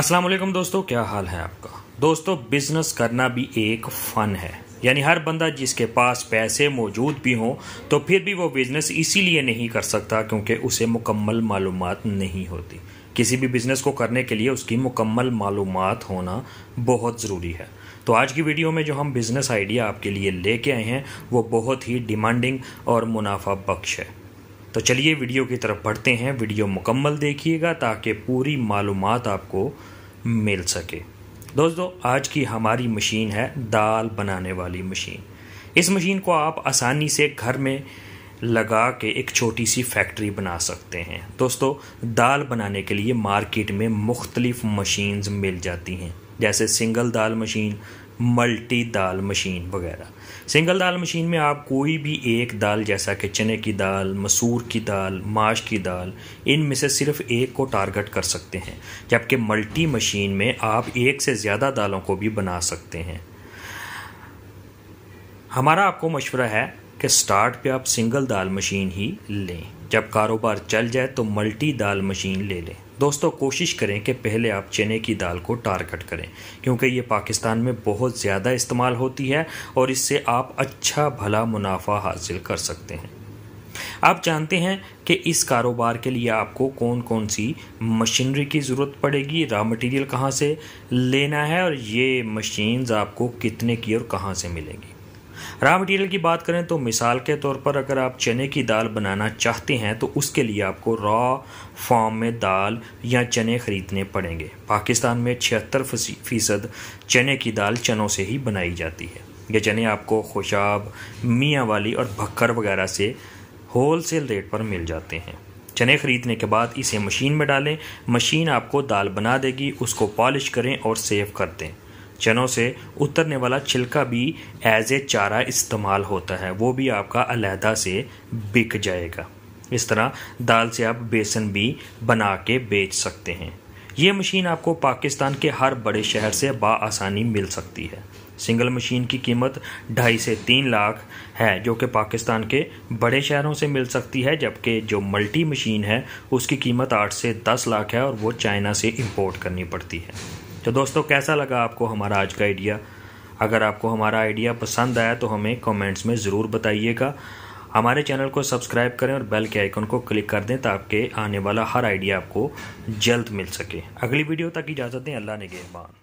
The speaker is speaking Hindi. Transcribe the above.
अस्सलाम वालेकुम दोस्तों, क्या हाल है आपका? दोस्तों बिज़नेस करना भी एक फन है। यानी हर बंदा जिसके पास पैसे मौजूद भी हों तो फिर भी वो बिज़नेस इसीलिए नहीं कर सकता क्योंकि उसे मुकम्मल मालूम नहीं होती। किसी भी बिज़नेस को करने के लिए उसकी मुकम्मल मालूम होना बहुत ज़रूरी है। तो आज की वीडियो में जो हम बिज़नेस आइडिया आपके लिए लेके आए हैं, वो बहुत ही डिमांडिंग और मुनाफा बख्श है। तो चलिए वीडियो की तरफ़ बढ़ते हैं। वीडियो मुकम्मल देखिएगा ताकि पूरी मालूम आपको मिल सके। दोस्तों, आज की हमारी मशीन है दाल बनाने वाली मशीन। इस मशीन को आप आसानी से घर में लगा के एक छोटी सी फैक्ट्री बना सकते हैं। दोस्तों, दाल बनाने के लिए मार्केट में मुख्तलिफ़ मशीन्स मिल जाती हैं। जैसे सिंगल दाल मशीन मल्टी दाल मशीन वगैरह। सिंगल दाल मशीन में आप कोई भी एक दाल, जैसा कि चने की दाल, मसूर की दाल, माश की दाल, इनमें से सिर्फ़ एक को टारगेट कर सकते हैं, जबकि मल्टी मशीन में आप एक से ज़्यादा दालों को भी बना सकते हैं। हमारा आपको मशवरा है कि स्टार्ट पे आप सिंगल दाल मशीन ही लें। जब कारोबार चल जाए तो मल्टी दाल मशीन ले लें। दोस्तों, कोशिश करें कि पहले आप चने की दाल को टारगेट करें, क्योंकि ये पाकिस्तान में बहुत ज़्यादा इस्तेमाल होती है और इससे आप अच्छा भला मुनाफा हासिल कर सकते हैं। आप जानते हैं कि इस कारोबार के लिए आपको कौन कौन सी मशीनरी की ज़रूरत पड़ेगी रॉ मटेरियल कहाँ से लेना है और ये मशीन्स आपको कितने की और कहाँ से मिलेंगी। रॉ मटेरियल की बात करें तो मिसाल के तौर पर अगर आप चने की दाल बनाना चाहते हैं तो उसके लिए आपको रॉ फॉर्म में दाल या चने ख़रीदने पड़ेंगे। पाकिस्तान में छिहत्तर फ़ीसद चने की दाल चनों से ही बनाई जाती है। ये चने आपको खुशाब, मियाँ वाली और भक्कर वगैरह से होल सेल रेट पर मिल जाते हैं। चने ख़रीदने के बाद इसे मशीन में डालें। मशीन आपको दाल बना देगी, उसको पॉलिश करें और सेव कर दें। चनों से उतरने वाला छिलका भी एज ए चारा इस्तेमाल होता है। वो भी आपका अलहदा से बिक जाएगा। इस तरह दाल से आप बेसन भी बना के बेच सकते हैं। ये मशीन आपको पाकिस्तान के हर बड़े शहर से बसानी मिल सकती है। सिंगल मशीन की कीमत ढाई से तीन लाख है, जो कि पाकिस्तान के बड़े शहरों से मिल सकती है, जबकि जो मल्टी मशीन है, उसकी कीमत आठ से दस लाख है और वो चाइना से इंपोर्ट करनी पड़ती है। तो दोस्तों, कैसा लगा आपको हमारा आज का आइडिया अगर आपको हमारा आइडिया पसंद आया तो हमें कमेंट्स में ज़रूर बताइएगा। हमारे चैनल को सब्सक्राइब करें और बेल के आइकन को क्लिक कर दें ताकि आने वाला हर आइडिया आपको जल्द मिल सके। अगली वीडियो तक इजाज़त दें। अल्लाह ने गेहबान